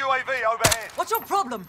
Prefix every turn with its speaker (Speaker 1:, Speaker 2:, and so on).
Speaker 1: UAV overhead.
Speaker 2: What's your problem?